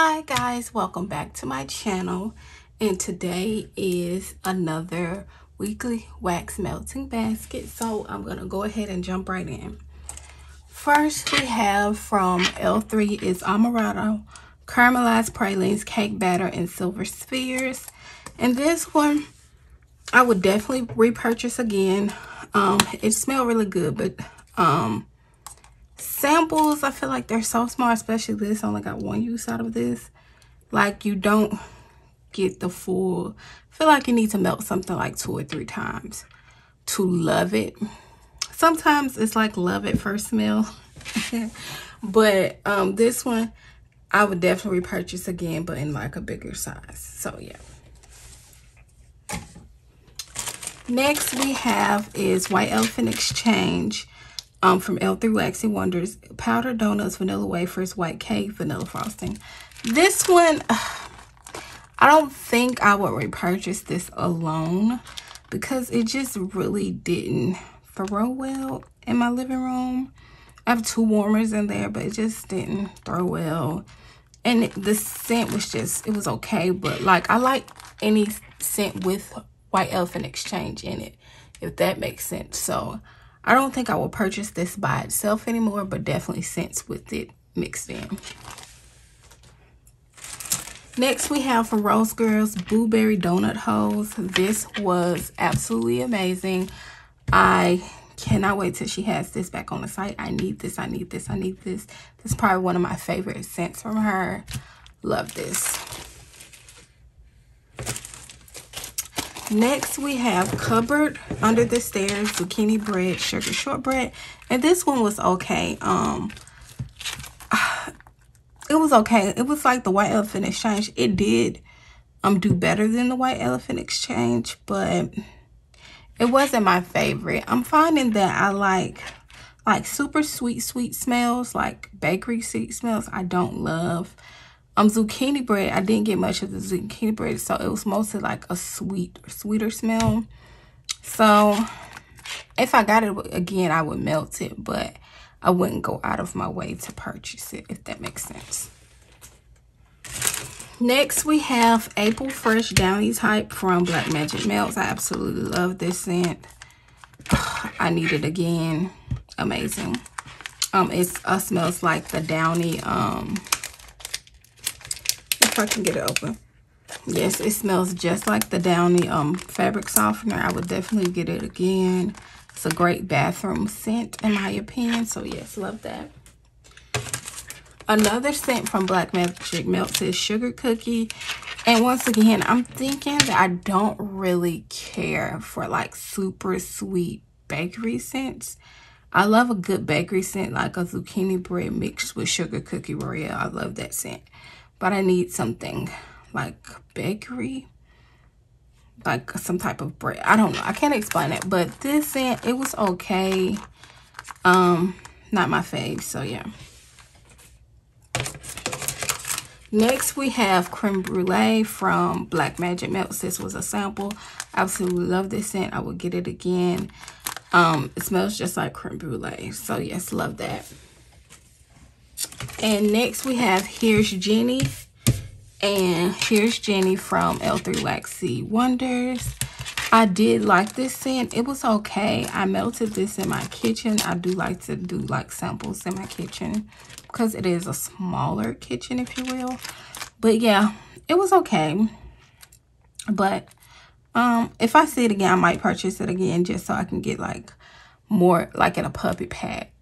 Hi guys, welcome back to my channel. And today is another weekly wax melting basket. So I'm to go ahead and jump right in. First we have from L3 is Amaretto Caramelized Pralines Cake Batter and Silver Spheres. And this one, I would definitely repurchase again. Um, it smelled really good, but um, samples, I feel like they're so small, especially this. I only got one use out of this. Like you don't get the full, I feel like you need to melt something like two or three times to love it. Sometimes it's like love at first smell. but um, this one, I would definitely repurchase again, but in like a bigger size. So yeah. Next we have is White Elephant Exchange um, from L3 Waxy Wonders. Powdered donuts, vanilla wafers, white cake, vanilla frosting. This one, I don't think I would repurchase this alone because it just really didn't throw well in my living room. I have two warmers in there, but it just didn't throw well. And the scent was just, it was okay. But like, I like any scent with White Elephant Exchange in it, if that makes sense. So I don't think I will purchase this by itself anymore, but definitely scents with it mixed in. Next, we have from Rose Girls Blueberry Donut Holes. This was absolutely amazing. I cannot wait till she has this back on the site. I need this, I need this, I need this. This is probably one of my favorite scents from her. Love this. Next, we have Cupboard Under the Stairs Zucchini Bread Sugar Shortbread. And this one was okay. Um, It was okay. It was like the White Elephant Exchange. It did um do better than the White Elephant Exchange, but it wasn't my favorite. I'm finding that I like like super sweet, sweet smells, like bakery sweet smells. I don't love um, zucchini bread, I didn't get much of the zucchini bread, so it was mostly like a sweet, sweeter smell. So, if I got it again, I would melt it, but I wouldn't go out of my way to purchase it, if that makes sense. Next, we have April Fresh Downy Type from Black Magic Melts. I absolutely love this scent. I need it again. Amazing. Um, it uh, smells like the Downy um, if I can get it open. Yes, it smells just like the Downy um, fabric softener. I would definitely get it again. It's a great bathroom scent in my opinion. So yes, love that. Another scent from Black Magic Melts is Sugar Cookie. And once again, I'm thinking that I don't really care for like super sweet bakery scents. I love a good bakery scent like a zucchini bread mixed with sugar cookie royale. I love that scent but I need something like bakery, like some type of bread. I don't know. I can't explain it, but this scent, it was okay. Um, not my fave, so yeah. Next, we have Creme Brulee from Black Magic Melts. This was a sample. Absolutely love this scent. I will get it again. Um, it smells just like creme brulee. So, yes, love that. And next we have Here's Jenny. And Here's Jenny from L3 Waxy Wonders. I did like this scent. It was okay. I melted this in my kitchen. I do like to do like samples in my kitchen because it is a smaller kitchen, if you will. But yeah, it was okay. But um, if I see it again, I might purchase it again just so I can get like more like in a puppy pack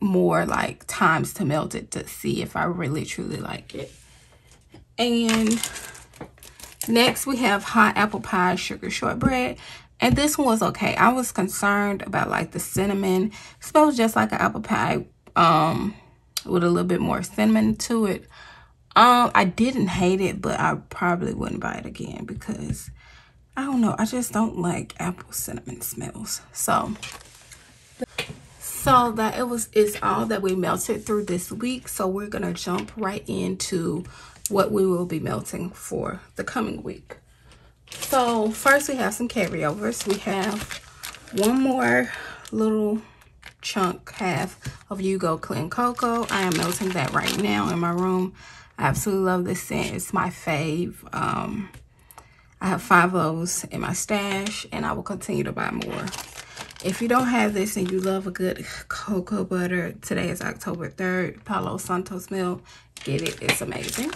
more like times to melt it to see if I really truly like it. And next we have hot apple pie sugar shortbread. And this one was okay. I was concerned about like the cinnamon. Smells just like an apple pie um, with a little bit more cinnamon to it. Um, I didn't hate it, but I probably wouldn't buy it again because I don't know. I just don't like apple cinnamon smells. So so that it was is all that we melted through this week so we're gonna jump right into what we will be melting for the coming week so first we have some carryovers we have one more little chunk half of Yugo Clean Cocoa. I am melting that right now in my room. I absolutely love this scent. It's my fave. Um, I have five of those in my stash and I will continue to buy more. If you don't have this and you love a good cocoa butter, today is October 3rd, Palo Santo smell, get it. It's amazing.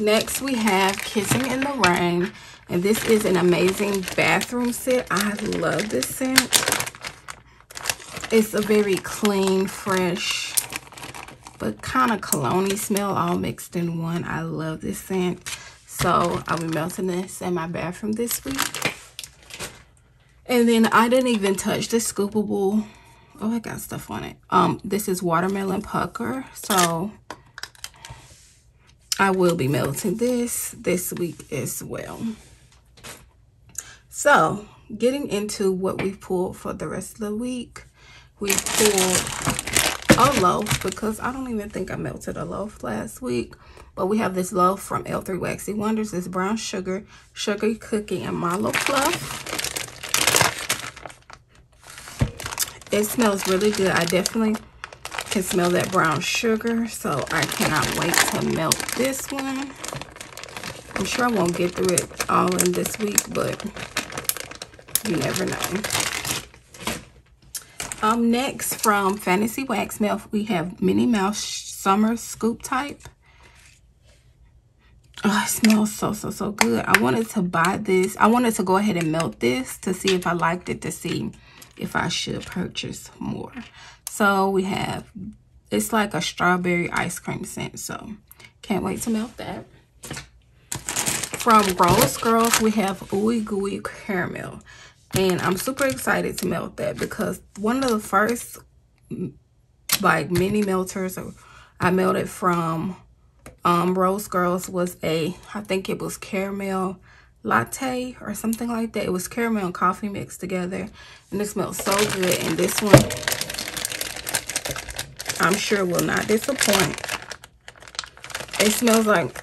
Next, we have Kissing in the Rain. And this is an amazing bathroom scent. I love this scent. It's a very clean, fresh, but kind of cologne smell all mixed in one. I love this scent. So I'll be melting this in my bathroom this week. And then I didn't even touch the scoopable. Oh, I got stuff on it. Um, This is Watermelon Pucker. So I will be melting this this week as well. So getting into what we pulled for the rest of the week. We pulled a loaf because I don't even think I melted a loaf last week. But we have this loaf from L3 Waxy Wonders. It's brown sugar, sugar cookie, and mallow fluff. It smells really good. I definitely can smell that brown sugar, so I cannot wait to melt this one. I'm sure I won't get through it all in this week, but you never know. Um, next from Fantasy Wax Melt, we have Minnie Mouse Summer Scoop Type. Oh, it smells so, so, so good. I wanted to buy this. I wanted to go ahead and melt this to see if I liked it, to see if I should purchase more. So we have, it's like a strawberry ice cream scent. So can't wait to melt that. From Rose Girls, we have Ooey Gooey Caramel. And I'm super excited to melt that because one of the first like mini melters I melted from um, Rose Girls was a, I think it was caramel latte or something like that. It was caramel and coffee mixed together. And it smells so good. And this one, I'm sure will not disappoint. It smells like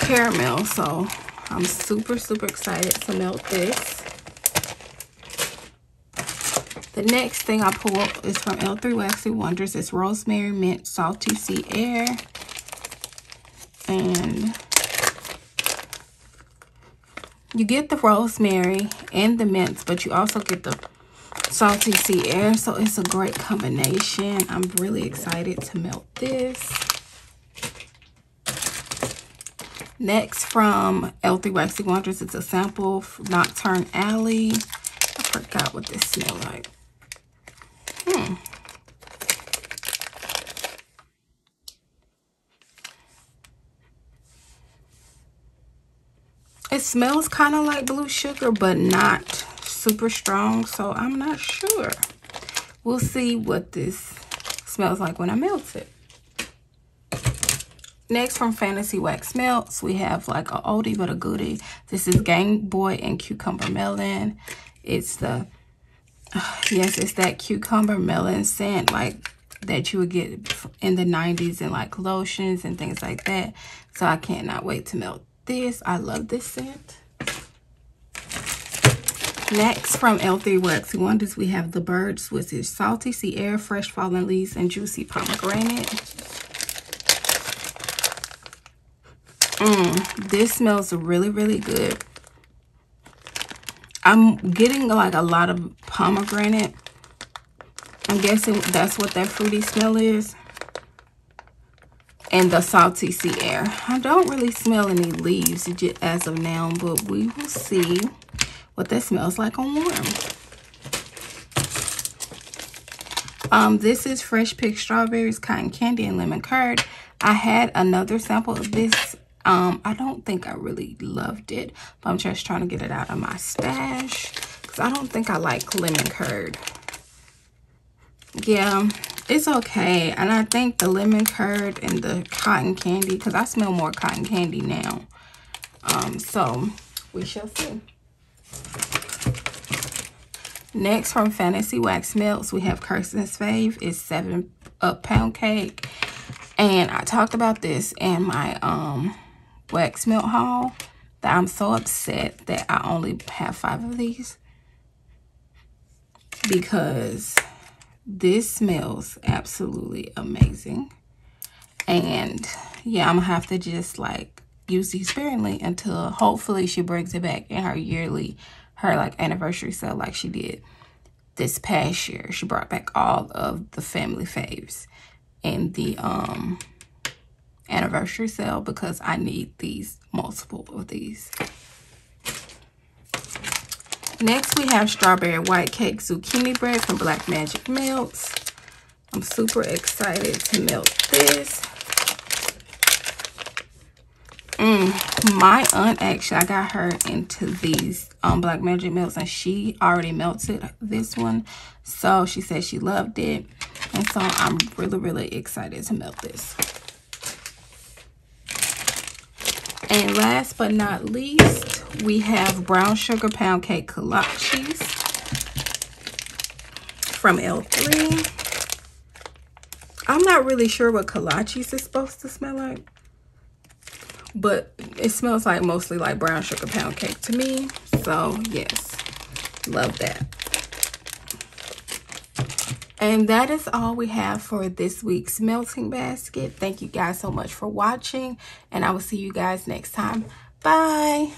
caramel. So I'm super, super excited to melt this. The next thing I pulled is from L3 Waxy Wonders. It's Rosemary Mint Salty Sea Air. And you get the rosemary and the mints, but you also get the salty sea air. So it's a great combination. I'm really excited to melt this. Next from L3 Waxy Wonders, it's a sample Knockturn Alley. I forgot what this smells like. Hmm. It smells kind of like blue sugar, but not super strong, so I'm not sure. We'll see what this smells like when I melt it. Next from Fantasy Wax Melts, we have like a oldie but a goodie. This is Game Boy and Cucumber Melon. It's the, yes, it's that cucumber melon scent like that you would get in the 90s and like lotions and things like that. So I cannot wait to melt this. I love this scent. Next, from L3 Waxy Wonders, we have The Birds, which is Salty Sea Air, Fresh Fallen Leaves, and Juicy Pomegranate. Mmm, this smells really, really good. I'm getting like a lot of pomegranate. I'm guessing that's what that fruity smell is and the salty sea air. I don't really smell any leaves as of now, but we will see what that smells like on warm. Um, this is fresh picked strawberries, cotton candy, and lemon curd. I had another sample of this. Um, I don't think I really loved it, but I'm just trying to get it out of my stash because I don't think I like lemon curd. Yeah, it's okay. And I think the lemon curd and the cotton candy, because I smell more cotton candy now. Um, so we shall see. Next from Fantasy Wax Melts, we have Kirsten's Fave. It's seven up pound cake. And I talked about this in my um wax melt haul that I'm so upset that I only have five of these because this smells absolutely amazing. And yeah, I'm gonna have to just like use these sparingly until hopefully she brings it back in her yearly, her like anniversary sale like she did this past year. She brought back all of the family faves in the um anniversary sale because I need these multiple of these. Next, we have strawberry white cake zucchini bread from Black Magic Melts. I'm super excited to melt this. Mm, my aunt actually, I got her into these um, Black Magic Melts and she already melted this one. So she said she loved it. And so I'm really, really excited to melt this. And last but not least, we have brown sugar pound cake kolaches from L3. I'm not really sure what kolaches is supposed to smell like. But it smells like mostly like brown sugar pound cake to me. So yes, love that. And that is all we have for this week's melting basket. Thank you guys so much for watching. And I will see you guys next time. Bye.